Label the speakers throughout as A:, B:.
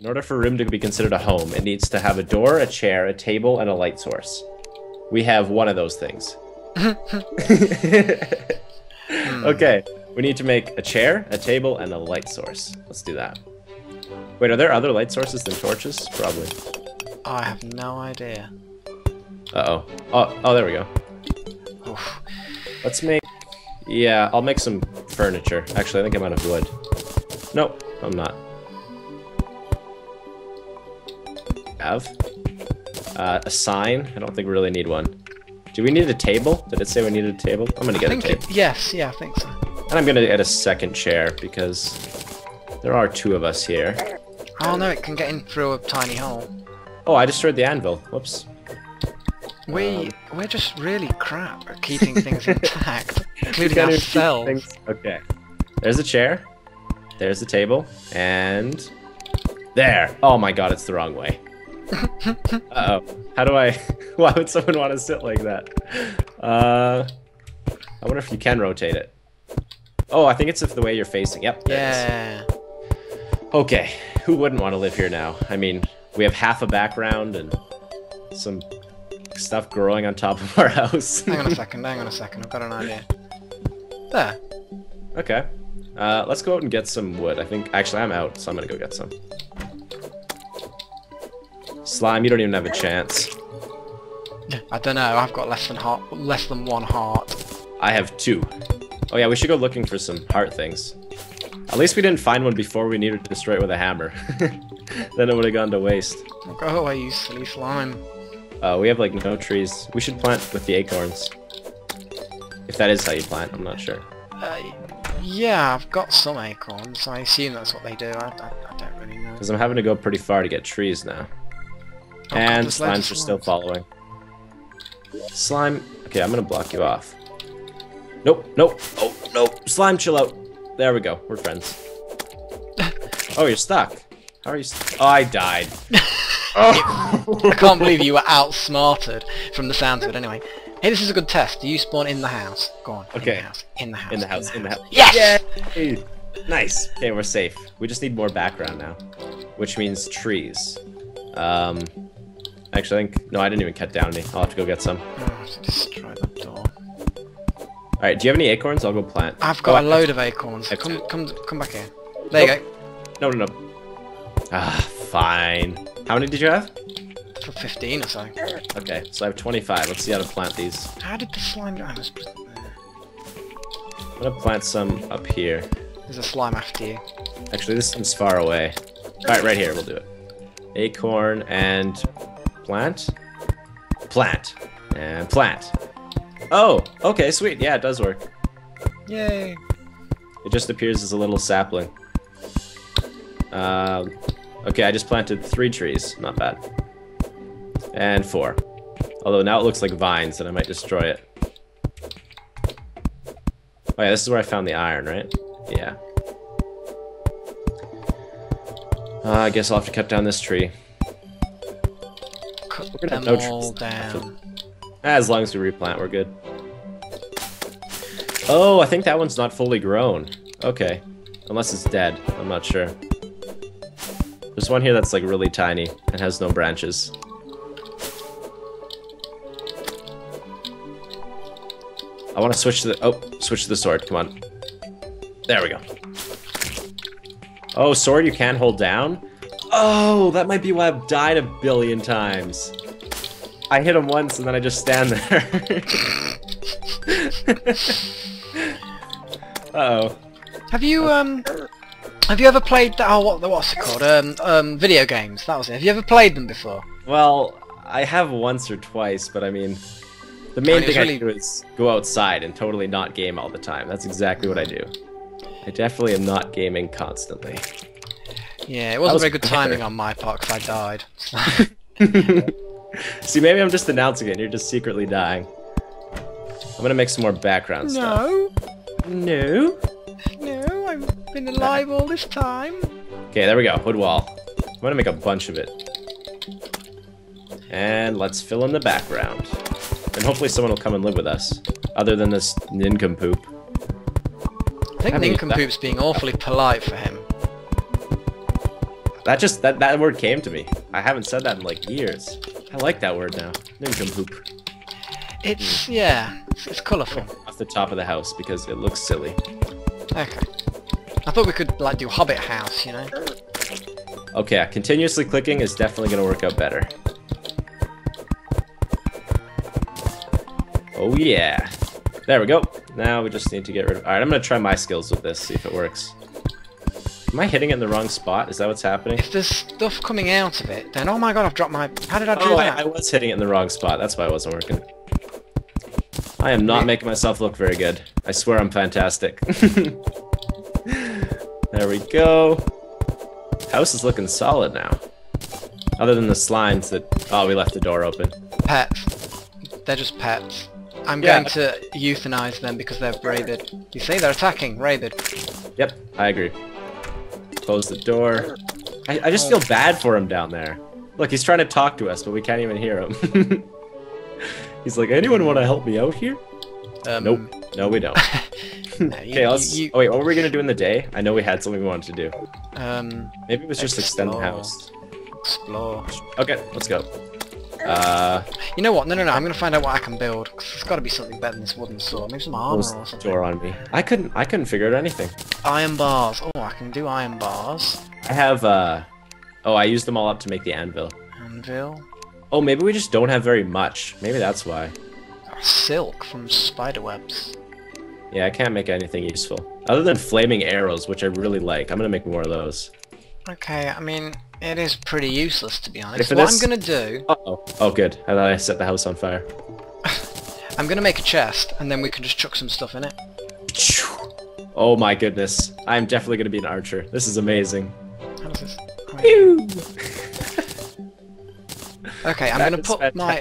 A: In order for a room to be considered a home, it needs to have a door, a chair, a table, and a light source. We have one of those things. Hmm. okay, we need to make a chair, a table, and a light source. Let's do that. Wait, are there other light sources than torches? Probably.
B: Oh, I have no idea.
A: Uh-oh. Oh, oh, there we go.
B: Oof.
A: Let's make... Yeah, I'll make some furniture. Actually, I think I'm out of wood. Nope, I'm not. Have. Uh, a sign. I don't think we really need one. Do we need a table? Did it say we needed a table? I'm gonna get a table.
B: it, yes, yeah, I think so.
A: And I'm gonna get a second chair because there are two of us here.
B: Oh no, it can get in through a tiny hole.
A: Oh, I destroyed the anvil. Whoops.
B: We we're just really crap at keeping things intact, including
A: Can't even keep
B: ourselves.
A: Okay. There's a chair. There's the table. And there. Oh my god, it's the wrong way. Uh oh. How do I? Why would someone want to sit like that? Uh, I wonder if you can rotate it. Oh, I think it's the way you're facing. Yep. there it is.
B: Yeah.
A: Okay. Who wouldn't want to live here now? I mean, we have half a background and some stuff growing on top of our house.
B: Hang on a second, hang on a second, I've got an idea. There.
A: Okay. Uh, let's go out and get some wood. I think, actually, I'm out, so I'm gonna go get some. Slime, you don't even have a chance.
B: I don't know, I've got less than heart less than one heart.
A: I have two. Oh yeah, we should go looking for some heart things. At least we didn't find one before we needed to destroy it with a hammer. then it would have gone to waste.
B: Go away, you silly slime.
A: Uh, we have like no trees. We should plant with the acorns. If that is how you plant, I'm not sure.
B: Uh, yeah, I've got some acorns. I assume that's what they do. I, I, I don't really know.
A: Because I'm having to go pretty far to get trees now.
B: Oh,
A: and
B: there's
A: slimes are still following. Slime. Okay, I'm gonna block you off. Nope, nope, oh, nope. Slime, chill out. There we go. We're friends. oh, you're stuck. How are you? St oh, I died. oh.
B: I can't believe you were outsmarted from the sounds of it anyway. Hey, this is a good test. Do you spawn in the house? Go on. In
A: Okay.
B: the house. In the house.
A: In the house. In the house.
B: Yes!
A: Yay! Nice. Okay, we're safe. We just need more background now, which means trees. Um, actually, I think no, I didn't even cut down any. I'll have to go get some.
B: Oh, I have to destroy the door.
A: All right. Do you have any acorns? I'll go plant.
B: I've got
A: Oh,
B: a load of acorns.
A: I've-
B: Come, come, come back here. There you go.
A: No, no, no. Ah, fine. How many did you have?
B: 15 or so.
A: Okay, so I have 25. Let's see how to plant these.
B: How did the slime go? I was...
A: I'm gonna plant some up here.
B: There's a slime after you.
A: Actually, this seems far away. Alright, right here, we'll do it. Acorn and plant. Plant. And plant. Oh, okay, sweet. Yeah, it does work.
B: Yay!
A: It just appears as a little sapling. Um, okay, I just planted three trees. Not bad. And four. Although now it looks like vines, and I might destroy it. Oh yeah, this is where I found the iron, right? Yeah. Uh, I guess I'll have to cut down this tree. We're gonna
B: them
A: have no
B: all down.
A: As long as we replant, we're good. Oh, I think that one's not fully grown. Okay. Unless it's dead. I'm not sure. There's one here that's like really tiny and has no branches. I want to switch to the... Oh, switch to the sword. Come on. There we go. Oh, sword you can hold down? Oh, that might be why I've died a billion times. I hit him once and then I just stand there. Uh oh.
B: Have you um? Have you ever played that? Oh, what what's it called? Um, um, video games. That was it. Have you ever played them before?
A: Well, I have once or twice, but I mean, the main
B: I mean,
A: thing
B: really-
A: I do is go outside and totally not game all the time. That's exactly what I do. I definitely am not gaming constantly.
B: Yeah, it wasn't
A: was
B: very good
A: fair.
B: timing on my part because I died.
A: See, maybe I'm just announcing it and you're just secretly dying. I'm gonna make some more background stuff.
B: no,
A: No?
B: no, I've been alive all this time.
A: Okay, there we go. Wood wall. I'm gonna make a bunch of it. And let's fill in the background. And hopefully someone will come and live with us. Other than this nincompoop.
B: I think Nincompoop's being awfully polite for him.
A: That just that that word came to me. I haven't said that in like years. I like that word now. Nincompoop.
B: It's yeah, it's, colourful.
A: Off the top of the house because it looks silly.
B: Okay. I thought we could like do Hobbit House, you know.
A: Okay, continuously clicking is definitely gonna work out better. Oh yeah. There we go. Now we just need to get rid of... Alright, I'm gonna try my skills with this, see if it works. Am I hitting it in the wrong spot? Is that what's happening?
B: If there's stuff coming out of it, then oh my god, I've dropped my. How did I do
A: Oh, I,
B: that?
A: I was hitting it in the wrong spot. That's why it wasn't working. I am not making myself look very good. I swear I'm fantastic. there we go. House is looking solid now. Other than the slimes that... Oh, we left the door open.
B: Pets. They're just pets. I'm
A: Yeah.
B: going to euthanize them because they're rabid. You see, they're attacking, rabid.
A: Yep, I agree. Close the door. I, I just feel bad for him down there. Look, he's trying to talk to us, but we can't even hear him. he's like, anyone want to help me out here?
B: Um,
A: Nope. No, we don't.
B: no, you-
A: Okay, let's...
B: you-
A: Oh, wait, what were we going to do in the day? I know we had something we wanted to do.
B: um,
A: Maybe it was just extend the house.
B: explore.
A: Okay, let's go. Uh,
B: You know what? No, no, no. I'm gonna find out what I can build. 'cause there's got to be something better than this wooden sword. Maybe some armor or something.
A: door on me. I couldn't. I couldn't figure out anything.
B: Iron bars. Oh, I can do iron bars.
A: I have. uh... Oh, I used them all up to make the anvil.
B: Anvil.
A: Oh, maybe we just don't have very much. Maybe that's why.
B: Silk from spider webs.
A: Yeah, I can't make anything useful other than flaming arrows, which I really like. I'm gonna make more of those.
B: Okay, I mean, it is pretty useless to be honest. What I'm gonna do,
A: Uh oh. Oh, good. I thought I set the house on fire.
B: I'm gonna make a chest, and then we can just chuck some stuff in it.
A: Oh my goodness. I'm definitely gonna be an archer. This is amazing.
B: How does this? Okay, I'm gonna
A: is
B: put my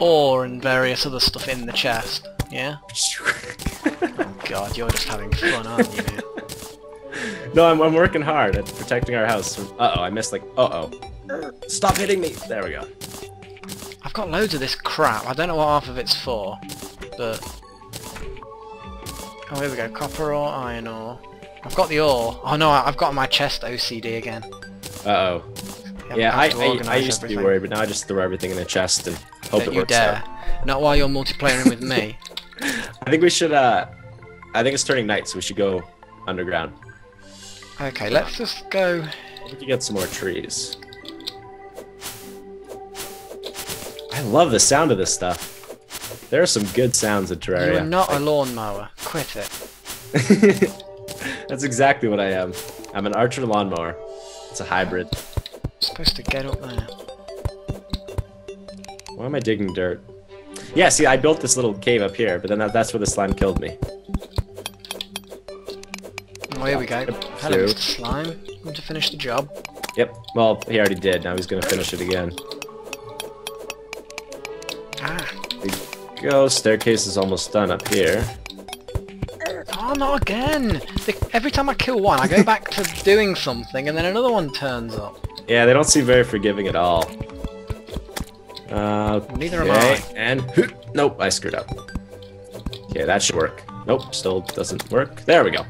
B: ore and various other stuff in the chest. Yeah. Oh god, you're just having fun, aren't you?
A: No, I'm, I'm working hard at protecting our house. Uh-oh, I missed like... Uh-oh. Stop hitting me! There we go.
B: I've got loads of this crap. I don't know what half of it's for, but oh here we go. Copper ore, iron ore. I've got the ore. Oh no, I've got my chest OCD again.
A: Uh-oh.
B: Yeah,
A: Yeah, I, I, I used to be worried, but now I just throw everything in a chest and hope
B: Don't
A: it
B: you
A: works
B: dare.
A: out.
B: Not while you're multiplaying with me.
A: I think we should, uh... I think it's turning night, so we should go underground.
B: Okay, let's just go.
A: We could get some more trees. I love the sound of this stuff. There are some good sounds in Terraria.
B: You
A: Terraria.
B: are not a lawnmower. Quit it.
A: That's exactly what I am. I'm an archer lawnmower. It's a hybrid.
B: I'm supposed to get up there.
A: Why am I digging dirt? Yeah, see, I built this little cave up here, but then that, that's where the slime killed me.
B: Oh, here we go. Hello. Mr. Slime. Want to finish the job?
A: Yep. Well, he already did. Now he's gonna finish it again.
B: Ah.
A: Go. Staircase is almost done up here.
B: Oh, not again! Every time I kill one, I go back to doing something, and then another one turns up.
A: Yeah, they don't seem very forgiving at all. Uh,
B: Neither am I.
A: And nope, I screwed up. Okay, that should work. Nope, still doesn't work. There we go.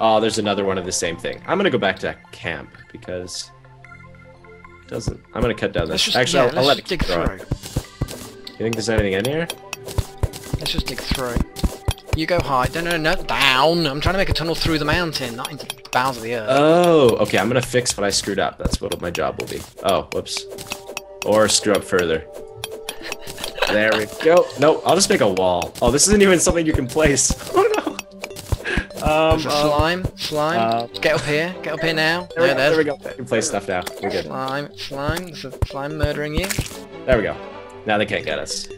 A: Oh, there's another one of the same thing. I'm gonna go back to camp because it doesn't. I'm gonna cut down this.
B: just
A: Actually,
B: yeah,
A: I'll, I'll
B: let's
A: it
B: dig
A: going. You think there's anything in here?
B: Let's just dig through. You go high. No, no, no, no, down! I'm trying to make a tunnel through the mountain, not into the bowels of the earth.
A: Oh, okay. I'm gonna fix what I screwed up. That's what my job will be. Oh, whoops. Or screw up further. There we go. No, I'll just make a wall. Oh, this isn't even something you can place. Um,
B: There's a
A: uh,
B: slime, slime.
A: uh,
B: get up here, get up here now.
A: there, we
B: There,
A: go, there we go. You can place stuff now. We're good.
B: slime, slime. There's a slime murdering you.
A: There we go. Now they can't get us.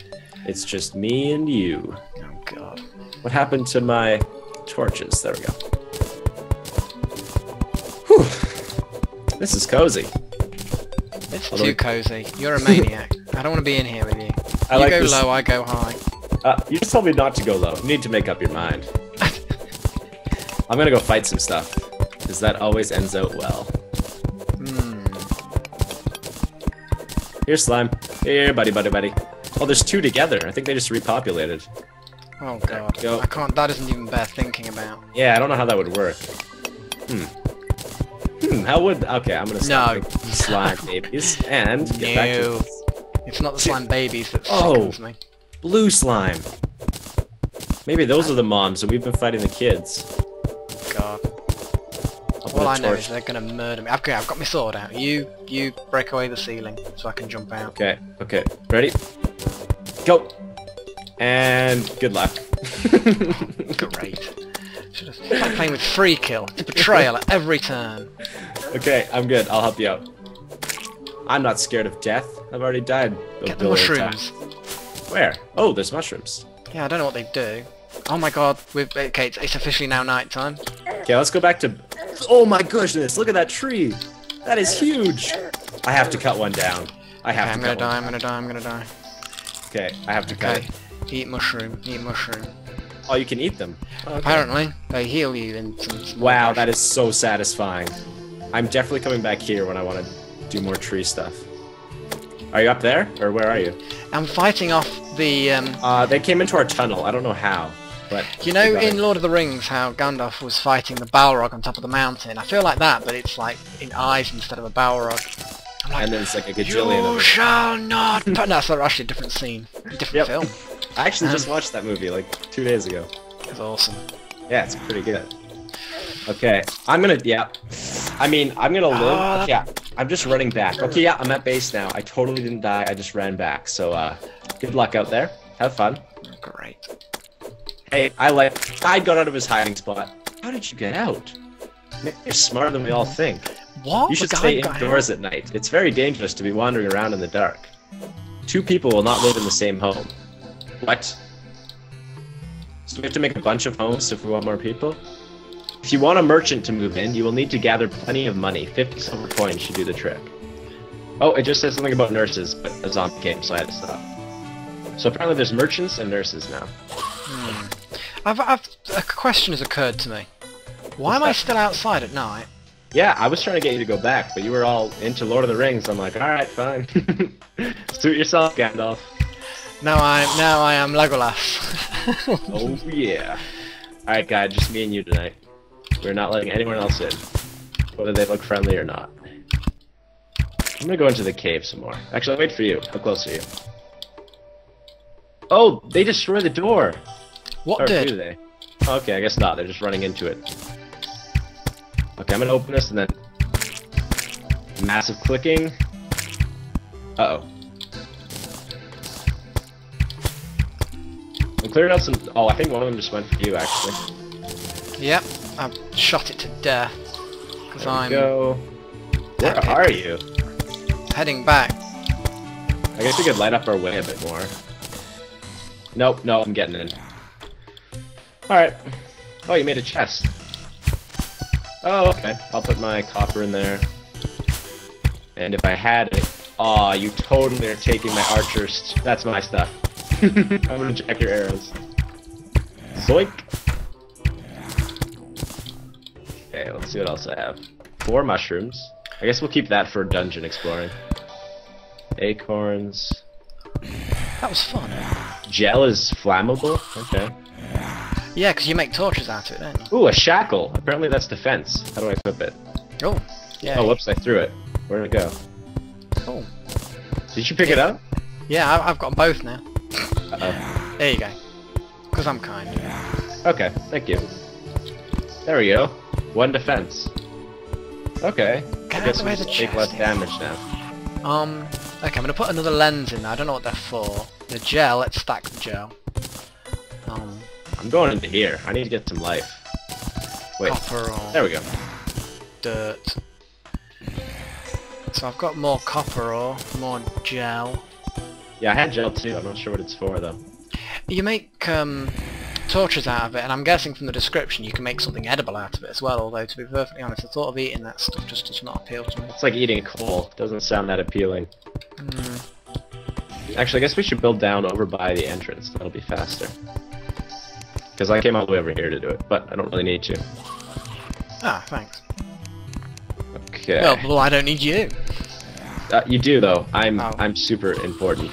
A: It's just me and you.
B: Oh god.
A: What happened to my torches? There we go. Whew. This is cozy.
B: It's
A: Although-
B: too cozy. You're a maniac. I don't want to be in here with you.
A: I
B: you
A: like
B: go
A: this-
B: low, I go high.
A: Uh, you just told me not to go low. You need to make up your mind. I'm gonna go fight some stuff. Because that always ends out well.
B: Hmm.
A: Here, slime. Here, buddy, buddy, buddy. Oh, there's two together. I think they just repopulated.
B: Oh god.
A: go.
B: I can't. That isn't even bear thinking about.
A: Yeah, I don't know how that would work. Hmm. Hmm, how would... Okay, I'm gonna stop
B: No.
A: slime babies and get back to
B: No. It's not the slime babies that
A: Oh.
B: me.
A: blue slime. Maybe those are the moms and we've been fighting the kids.
B: God.
A: I'll put
B: All I know is they're gonna murder me. Okay, I've got my sword out. You, you break away the ceiling so I can jump out.
A: Okay, okay. Ready? Go! And good luck.
B: Great. It's like playing with free kill. It's betrayal at every turn.
A: okay, I'm good. I'll help you out. I'm not scared of death. I've already died.
B: Get the mushrooms.
A: times. Where? Oh, there's mushrooms.
B: Yeah, I don't know what they do. Oh my god, we've okay, it's, it's officially now night time.
A: Okay, let's go back to... Oh my goodness, look at that tree! That is huge! I have to cut one down. I have
B: Okay,
A: to
B: I'm gonna
A: cut
B: die. I'm gonna die, I'm gonna die.
A: Okay, I have to cut
B: Okay.
A: it.
B: Eat mushroom, eat mushroom.
A: Oh, you can eat them. Okay.
B: Apparently, they heal you in some
A: Wow,
B: fashion.
A: that is so satisfying. I'm definitely coming back here when I want to do more tree stuff. Are you up there? Or where are you?
B: I'm fighting off the um
A: Uh, they came into our tunnel. I don't know how, but...
B: you know in. Lord of the Rings how Gandalf was fighting the Balrog on top of the mountain. I feel like that, but it's like in eyes instead of a Balrog. Like,
A: And then it's like a gajillion of
B: you
A: them.
B: shall not. But no, it's actually a different scene, different
A: Yep.
B: film.
A: I actually
B: Um,
A: just watched that movie like two days ago.
B: It's awesome.
A: Yeah, it's pretty good. Okay, I'm gonna, yeah. I mean, I'm gonna live.
B: Ah.
A: yeah, I'm just running back. Okay, yeah, I'm at base now. I totally didn't die. I just ran back. So, uh, good luck out there. Have fun.
B: Great.
A: Hey, I like. I got out of his hiding spot. How did you get out? You're smarter than we all think.
B: What?
A: You should stay indoors at night. It's very dangerous to be wandering around in the dark. Two people will not live in the same home. What? So we have to make a bunch of homes if we want more people? If you want a merchant to move in, you will need to gather plenty of money. 50 silver coins should do the trick. Oh, it just says something about nurses, but a zombie came, so I had to stop. So apparently there's merchants and nurses now.
B: I've, I've, a question has occurred to me. Why am I still outside at night?
A: Yeah, I was trying to get you to go back, but you were all into Lord of the Rings. I'm like, alright, fine. Suit yourself, Gandalf.
B: Now I now I am Legolas.
A: Oh yeah. Alright guys, just me and you tonight. We're not letting anyone else in. Whether they look friendly or not. I'm gonna go into the cave some more. Actually, I'll wait for you. How close are you? Oh, they destroy the door!
B: What
A: Or do
B: did?
A: they? Okay, I guess not. They're just running into it. Okay, I'm gonna open this and then... Massive clicking. Uh-oh. I'm clearing out some... Oh, I think one of them just went for you, actually.
B: Yep, I've shot it to death. Because
A: There we
B: I'm
A: go. Where
B: epic.
A: are you?
B: heading back.
A: I guess we could light up our way a bit more. Nope, no, I'm getting in. Alright. Oh, you made a chest. Oh, okay. I'll put my copper in there. And if I had it... Aw, you totally are taking my archers. That's my stuff. I'm gonna check your arrows. Zoink! Okay, let's see what else I have. Four mushrooms. I guess we'll keep that for dungeon exploring. Acorns.
B: That was fun.
A: Gel is flammable? Okay.
B: Yeah, because you make torches out of it, don't you?
A: Ooh, a shackle! Apparently that's defense. How do I equip it?
B: Oh, yeah.
A: Oh, whoops, I threw it. Where'd it go?
B: Oh.
A: Did you pick it up?
B: Yeah, I- I've got both now.
A: Uh-oh.
B: There you go. Because I'm kind.
A: Okay, thank you. There we go. One defense. Okay.
B: Get
A: I guess we take less damage now.
B: Um, okay, I'm gonna put another lens in there. I don't know what they're for. The gel, let's stack the gel.
A: I'm going into here. I need to get some life. Wait,
B: copper or
A: there we go.
B: dirt. So I've got more copper ore, more gel.
A: Yeah, I had gel too. I'm not sure what it's for though.
B: You make um, torches out of it, and I'm guessing from the description you can make something edible out of it as well, although to be perfectly honest, the thought of eating that stuff just does not appeal to me.
A: It's like eating coal. It Doesn't sound that appealing.
B: Mm,
A: Actually, I guess we should build down over by the entrance. That'll be faster. Because I came all the way over here to do it, but I don't really need to.
B: ah, thanks.
A: Okay.
B: Well, well, I don't need you.
A: Uh, you do though. I'm
B: Oh.
A: I'm super important.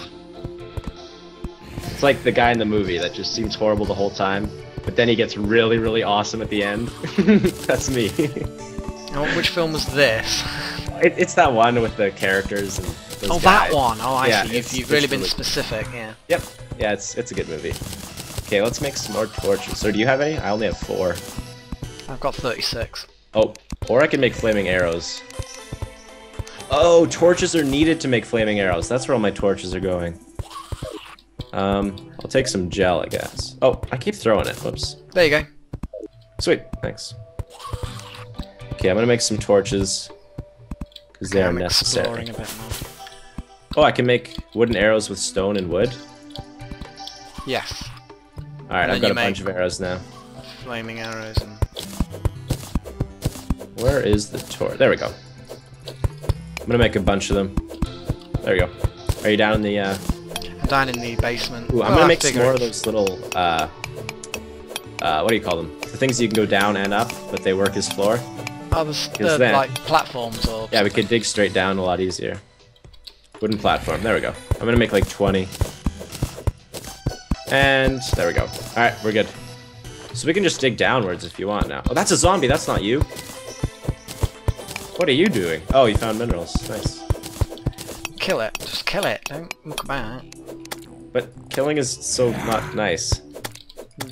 A: It's like the guy in the movie that just seems horrible the whole time, but then he gets really really awesome at the end. That's me.
B: Now, which film was this?
A: It, it's that one with the characters and those
B: oh,
A: guys.
B: that one. Oh, I
A: Yeah,
B: see. You've, you've really
A: it's
B: been
A: really-
B: specific, yeah.
A: Yep. Yeah, it's it's a good movie. Okay, let's make some more torches. So do you have any? I only have four.
B: I've got 36.
A: Oh, or I can make flaming arrows. Oh, torches are needed to make flaming arrows. That's where all my torches are going. Um, I'll take some gel, I guess. Oh, I keep throwing it. Whoops.
B: There you go.
A: Sweet, thanks. Okay, I'm gonna make some torches. Because they are
B: I'm
A: necessary.
B: a bit more.
A: Oh, I can make wooden arrows with stone and wood.
B: Yes.
A: Alright, I've got a bunch of arrows now.
B: Flaming arrows and...
A: Where is the tor? There we go. I'm gonna make a bunch of them. There we go. Are you down in the, uh...
B: I'm down in the basement.
A: Ooh, I'm
B: Oh,
A: gonna make some more of those little, uh... Uh, what do you call them? The things you can go down and up, but they work as floor.
B: Oh,
A: Because
B: the,
A: then-
B: like, platforms or...
A: Yeah, we could dig straight down a lot easier. Wooden platform. There we go. I'm gonna make like 20. And there we go. Alright, we're good. So we can just dig downwards if you want now. Oh, that's a zombie. That's not you. What are you doing? Oh, you found minerals. Nice.
B: Kill it. Just kill it. Don't look about.
A: But killing is so not nice.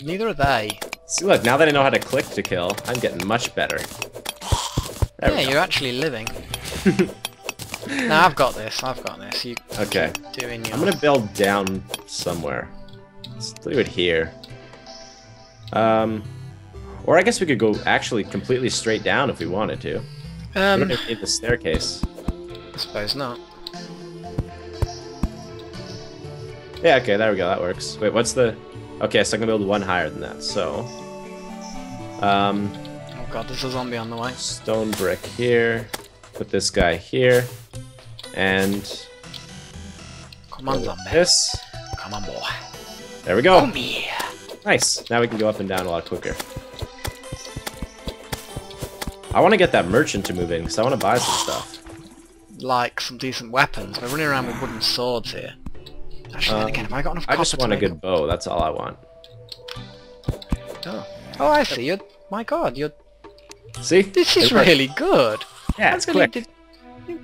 B: Neither are they.
A: See, look, now that I know how to click to kill, I'm getting much better. There
B: yeah, you're actually living. no, I've got this. I've got this. You
A: Okay.
B: doing your...
A: I'm gonna build down somewhere. Let's do it here. Um, or I guess we could go actually completely straight down if we wanted to. We
B: Um,
A: don't even need the staircase.
B: I suppose not.
A: Yeah, okay, there we go. That works. Wait, what's the? Okay, so I can build one higher than that. So, um,
B: Oh god, there's a zombie on the way.
A: stone brick here. Put this guy here, and
B: Come on, zombie.
A: this.
B: Come on, boy.
A: There we go.
B: Oh.
A: Nice. Now we can go up and down a lot quicker. I want to get that merchant to move in because I want to buy some stuff.
B: Like some decent weapons. We're running around with wooden swords here. Actually,
A: Um,
B: again, have I got enough
A: I just want a good bow. That's all I want.
B: Oh. oh, I see. You're. My God, you're.
A: See?
B: This is really good.
A: Yeah,
B: I
A: it's quick.
B: did- You,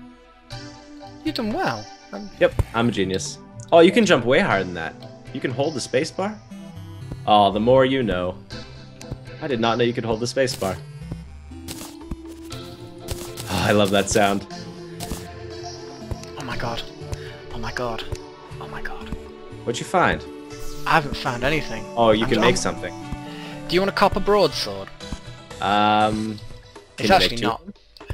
B: you've done well. Um,
A: Yep, I'm a genius. Oh, you can jump way higher than that. You can hold the spacebar? Oh, the more you know. I did not know you could hold the spacebar. Oh, I love that sound.
B: oh my God. Oh my God. Oh my God.
A: What'd you find?
B: I haven't found anything.
A: Oh, you
B: I'm-
A: can
B: I'm-
A: make something.
B: Do you want a copper broadsword?
A: Um,
B: It's actually not.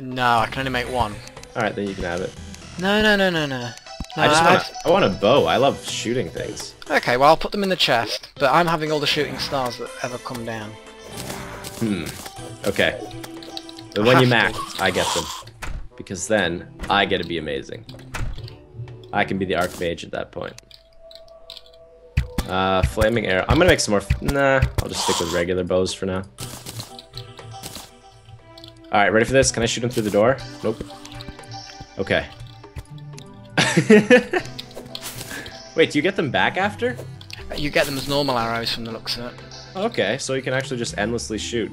B: No, I can only make one.
A: All right, then you can have it.
B: No, no, no, no, no. No
A: I just
B: I've-
A: want a, I want a bow. I love shooting things.
B: Okay, well I'll put them in the chest, but I'm having all the shooting stars that ever come down.
A: Hmm. Okay. The
B: I
A: when you max, I get them. Because then I get to be amazing. I can be the Archmage at that point. Uh, flaming arrow. I'm gonna make some more. f- Nah, I'll just stick with regular bows for now. All right, ready for this? Can I shoot him through the door? Nope. Okay. Wait, do you get them back after?
B: You get them as normal arrows from the looks of it.
A: Okay, so you can actually just endlessly shoot.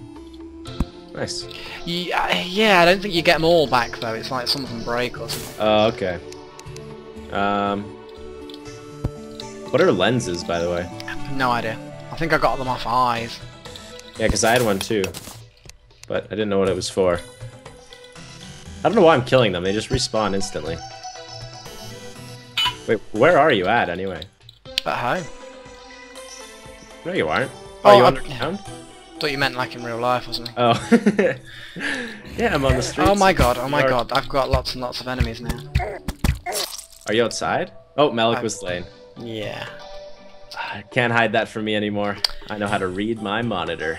A: Nice.
B: Yeah, yeah, I don't think you get them all back though. It's like some of them break or something.
A: Oh, okay. Um, what are lenses, by the way?
B: No idea. I think I got them off eyes.
A: Yeah, because I had one too, but I didn't know what it was for. I don't know why I'm killing them. They just respawn instantly. Wait, where are you at anyway?
B: At home.
A: No, you aren't.
B: Oh,
A: Are you underground?
B: Thought you meant like in real life or something.
A: Oh. yeah, I'm on the street.
B: Oh my god, oh my
A: You're-
B: god, I've got lots and lots of enemies now.
A: Are you outside? Oh, Melek
B: I'm-
A: was slain.
B: Yeah.
A: I can't hide that from me anymore. I know how to read my monitor.